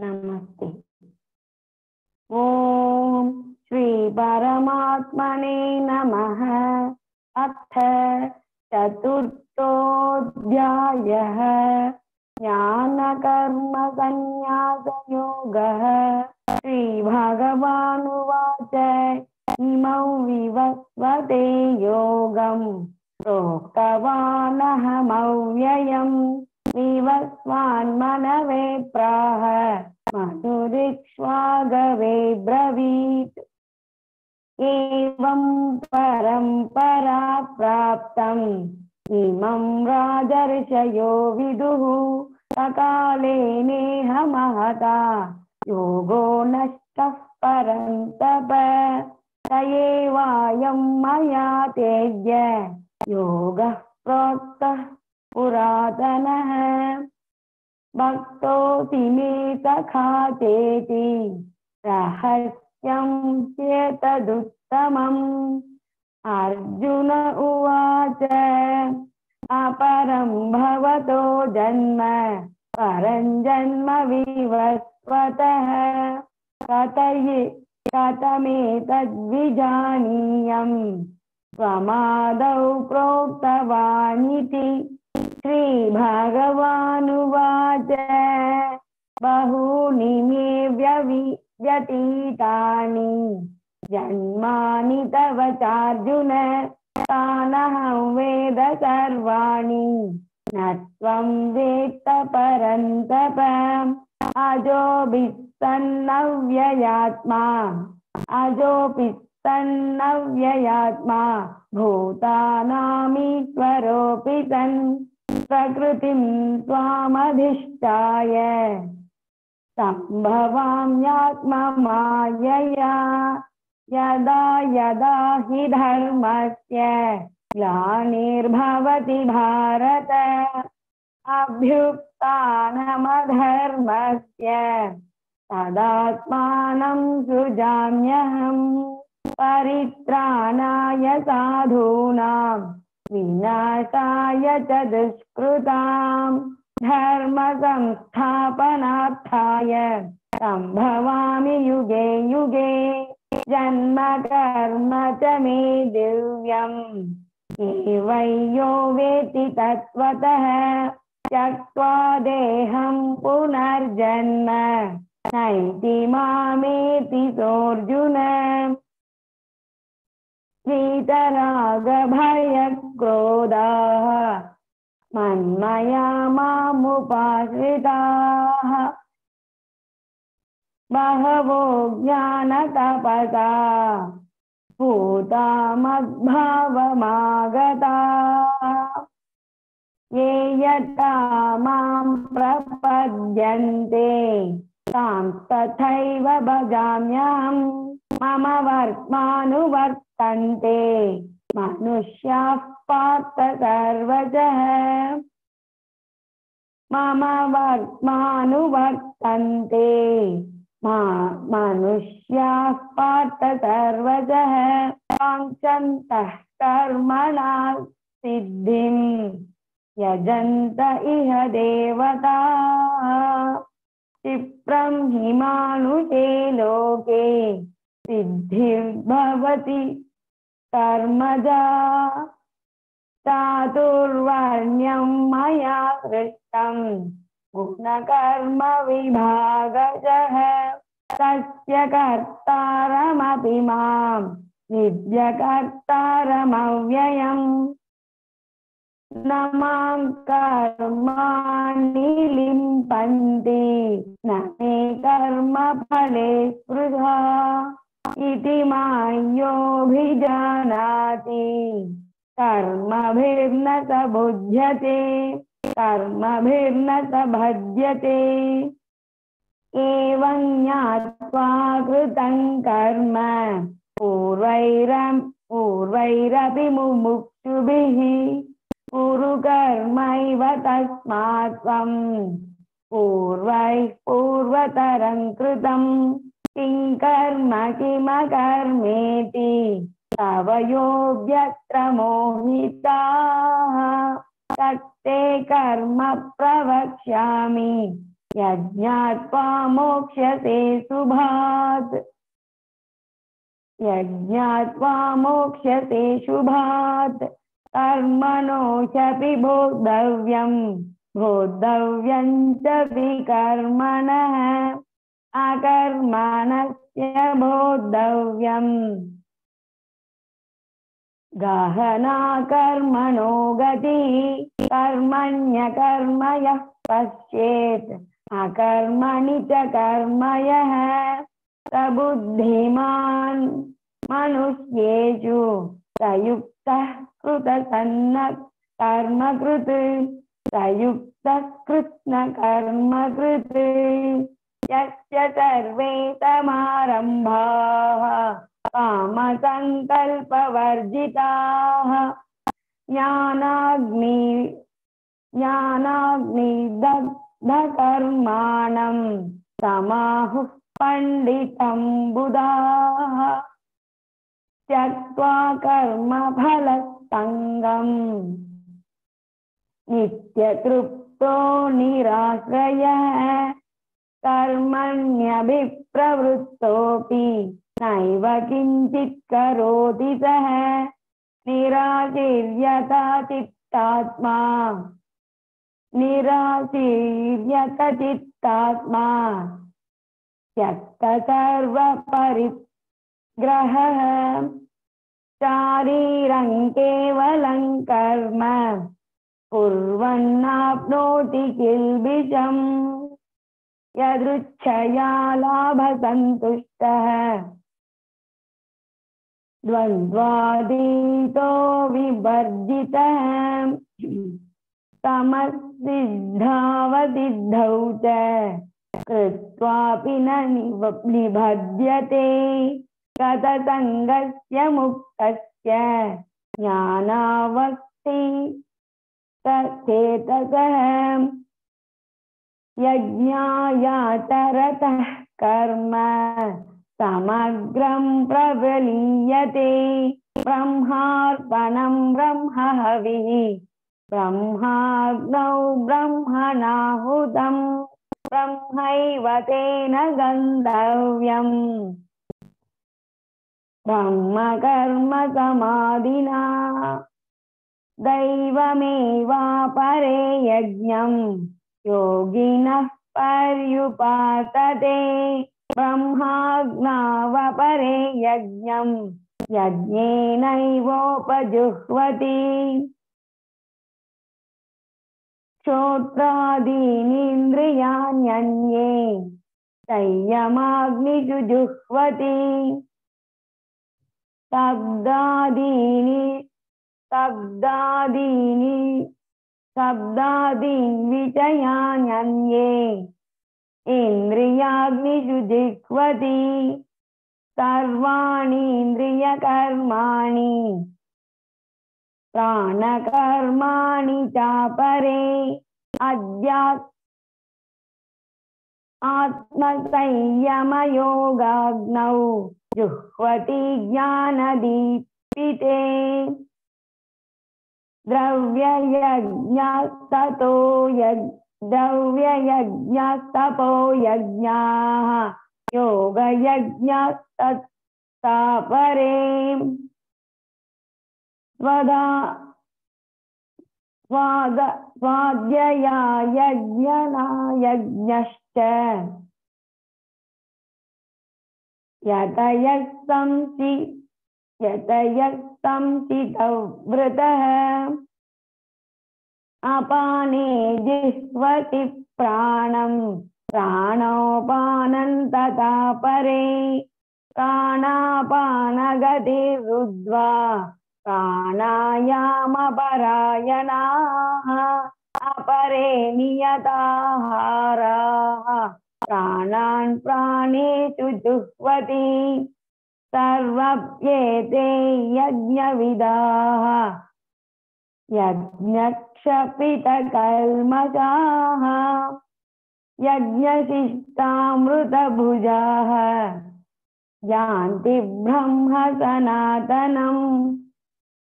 नमस्ते। ॐ श्री परमात्मने नमः। अथ चतुर्थोऽध्यायः। ज्ञानकर्मसन्न्यासयोगः श्रीभगवानुवाच इमौ विवस्वते योगम्। प्रोक्तवानहमव्ययम्। विवस्वान्मनवे प्राह मधुरिक्ष्वागवे ब्रवीत्। एवं परम्परा प्राप्तम् इमं राजर्षयो विदुः, सकाले नेह महता योगो नष्टः परन्तप, स एवायं मया तेज्य योगः प्रोक्तः। पुरातनः भक्तोऽसि मे सखा चेति रहस्यं अर्जुन उवाच, अपरं भवतो जन्म, परं जन्म विवस्वतः। कथयि कथमेतद्विजानीयम् त्वमादौ प्रोक्तवानिति। श्रीभगवानुवाच बहूनि मे व्यवि जन्मानि तव चार्जुन। तानहं वेद सर्वाणि। न त्वं वेत्त परन्तप। अजोऽपि सन्नव्ययात्मा भूतानामीश्वरोऽपि सन्। प्रकृतिं त्वामधिष्ठाय। सम्भवाम्यात्ममायया यदा यदा हि धर्मस्य ग्लानिर्भवति भारत। अभ्युत्थानमधर्मस्य तदात्मानं सृजाम्यहम् परित्राणाय साधूनां। विनाशाय च दुष्कृताम् धर्मसंस्थापनार्थाय सम्भवामि युगे युगे जन्म कर्म च मे दिव्यम् एवै यो वेति तत्त्वतः त्यक्त्वा देहं पुनर्जन्म। नैति मामेति सोऽर्जुन। वीतरागभयक्रोधाः मन्मया मामुपाश्रिताः बहवो ज्ञानतपसा भूता मद्भावमागता ये यथा माँ प्रपद्यन्ते, तां तथैव भजाम्यहम् मम वर्त्मानुवर्तन्ते मनुष्याः पार्थ सर्वजः मम वर्त्मानुवर्तन्ते मनुष्याः पार्थ सर्वजः काङ्क्षन्तः कर्मणा इह देवता। क्षिप्रं हिमानुषे लोके सिद्धिर्भवति कर्मजा चातुर्वर्ण्यं मया सृष्टं गुणकर्मविभागजः तस्य कर्तारमपि माँ विद्यकर्तारमव्ययम् न माँ कर्माणि न मे स्पृहा। इति मायोभिजानाति कर्मभिर्न स बुध्यते कर्मभिर्न स भज्यते। एवं ज्ञात्वा कृतं कर्म पूर्वैरं पूर्वैरपि मुमुक्षुभिः। कुरु कर्मैव तस्मात् त्वं। पूर्वैः पूर्वतरं कृतं किं कर्म किमकर्मेति तव तत्ते कर्म प्रवक्ष्यामि यज्ञात्वा मोक्ष्यसे शुभात् यज्ञात्वा मोक्ष्यसे शुभात् कर्मणो बोद्धव्यम् बोद्धव्यं च विकर्मणः। अकर्मणस्य बोद्धव्यम् गहना कर्मणो गतिः कर्मण्यकर्म यः पश्येत् अकर्मणि च कर्म यः स बुद्धिमान् मनुष्येषु सयुक्तः कृतसन्न कर्मकृत्। सयुक्तः कृत्स्नकर्मकृत् यस्य सर्वे समारम्भाः कामसङ्कल्पवर्जिताः। ज्ञानाग्नि ज्ञानाग्निदग्धकर्माणं समाहुः पण्डितं बुधाः। त्यक्त्वा कर्मफलसङ्गम् नित्यतृप्तो निराश्रयः। कर्मण्यभिप्रवृत्तोऽपि नैव किञ्चित् करोति सः निराशीर्यता चित्तात्मा निराशीर्यतचित्तात्मा। त्यक्तसर्वपरिग्रहः शारीरं केवलं कर्म। कुर्वन्नाप्नोति यदृच्छया लाभसन्तुष्टः द्वन्द्वादीतो विवर्जितः। तमसिद्धावसिद्धौ च कृत्वापि न मुक्तस्य चेतसः यज्ञायाचरतः कर्म समग्रं प्रबलीयते। ब्रह्मार्पणं ब्रह्महविः ब्रह्माग्नौ ब्रह्मणाहुतं ब्रह्मैव तेन गन्तव्यम्। ब्रह्मकर्म समाधिना दैवमेवापरे यज्ञम् योगिनः पर्युपासते ब्रह्माज्ञावपरे यज्ञम् यज्ञेनैवोपजुह्वति। श्रोत्रादीनीन्द्रियाण्यन्ये संयमाग्निषु जुह्वति शब्दादीनि शब्दादीनि शब्दादीन् विषयान्ये इन्द्रियाग्निषु जिह्वति सर्वाणीन्द्रियकर्माणि प्राणकर्माणि चापरे अद्या आत्मसंयमयोगाग्नौ जुह्वति ज्ञानदीपिते द्रव्ययज्ञस्ततो यज् द्रव्ययज्ञस्तपो यज्ञाः योगयज्ञस्तत्तापरे स्वदा स्वाद स्वाध्यया यज्ञना यज्ञश्च यतयः संसि यतयः संसितव्रतः अपाने जिह्वति प्राणं प्राणोपानं तथा परे प्राणापानगतिरुद्ध्वा प्राणायामपरायणाः अपरे नियताहाराः प्राणान् प्राणेषु जुह्वति सर्वप्येते यज्ञविदाः। यज्ञक्षपितकल्मषाः यज्ञशिष्टामृतभुजाः। यान्ति ब्रह्म सनातनम्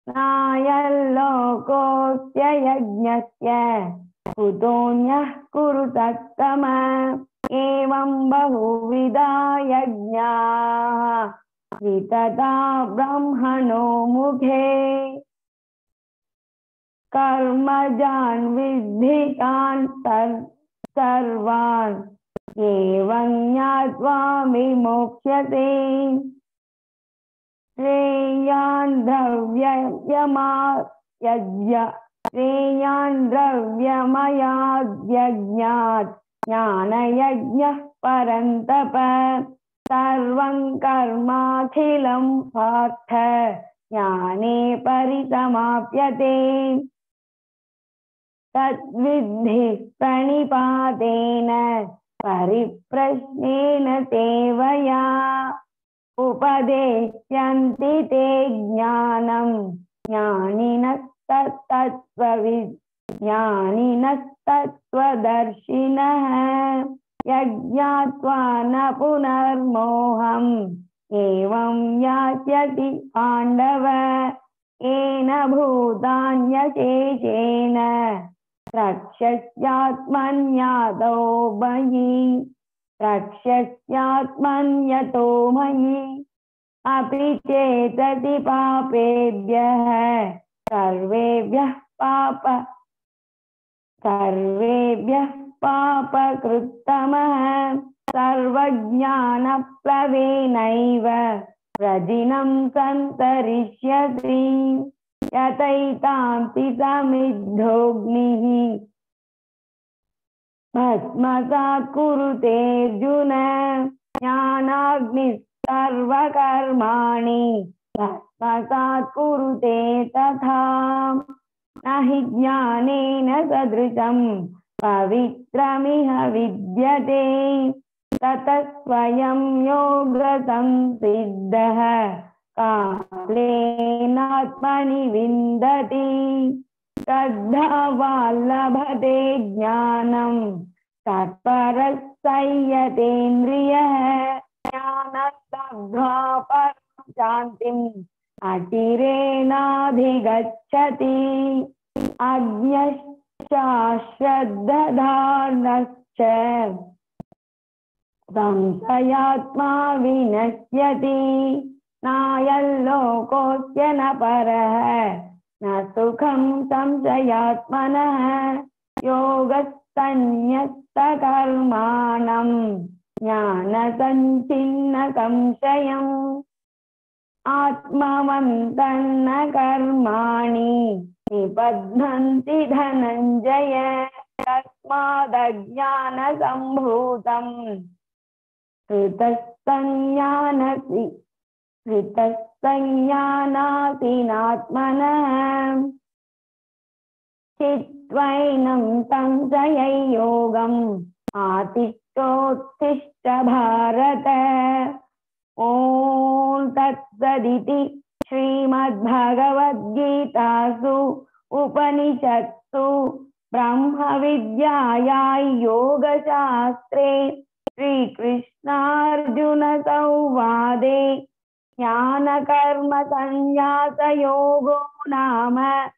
नायल्लोकोऽस्य यज्ञस्य। कुतोऽन्यः कुरु एवं बहुविधा यज्ञाः। वितता ब्रह्मणो मुखे। कर्मजान् विद्धितान् सर्वान्। एवं ज्ञात्वा विमोक्ष्यते। श्रेयान् द्रव्ययमा यज्ञ श्रेयान् द्रव्यमयाद्यज्ञात्। ज्ञानयज्ञः परन्तप। सर्वं कर्माखिलं पार्थ ज्ञाने परिसमाप्यते। तद्विद्धि प्रणिपातेन परिप्रश्नेन सेवया। उपदेश्यन्ति ते ज्ञानं। ज्ञानिनस्तत्त्वविद् ज्ञानिनस्तत्त्वदर्शिनः। यज्ञात्वा एवं यास्यति पाण्डव। येन भूतान्यशेषेण। रक्षस्यात्मन्यादो मयि। रक्षस्यात्मन्यतो मयि। अपि चेतति पापेभ्यः। सर्वेभ्यः पाप। सर्वेभ्यः पापकृत्तमः सर्वज्ञानप्लवेनैव प्रजिनं सन्तरिष्यति यतैतांसि समिद्धोऽग्निः। भस्मसात् कुरुतेऽर्जुन ज्ञानाग्निः सर्वकर्माणि भस्मसात् कुरुते तथा, न हि ज्ञानेन सदृशं पवित्रमिह विद्यते, ततः स्वयं योगसंसिद्धः कालेनात्मनि विन्दति, श्रद्धावाल्लभते ज्ञानं तत्परः संयतेन्द्रियः ज्ञानस्तब्ध्वा परं शान्तिम् अचिरेणाधिगच्छति अज्ञश्चाश्रद्धानश्च संशयात्मा विनश्यति नायल्लोकोऽस्य न परः न सुखं संशयात्मनः। योगस्तन्यस्तकर्माणम् ज्ञानसञ्चिन्न संशयम् आत्मवन्तन्न कर्माणि निबध्नन्ति धनञ्जय तस्मादज्ञानसम्भूतम् कृतस्तज्ञानसि कृतस्तज्ञानासीनात्मनः चित्वैनं संशययोगम् आतिष्ठोत्तिष्ठ भारत ॐ तत्सदिति श्रीमद्भगवद्गीतासु उपनिषत्सु ब्रह्मविद्याया योगशास्त्रे श्रीकृष्णार्जुनसंवादे ज्ञानकर्मसन्न्यासयोगो नाम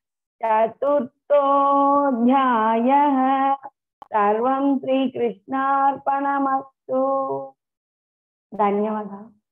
चतुर्थोऽध्यायः। सर्वं श्रीकृष्णार्पणमस्तु। धन्यवादः।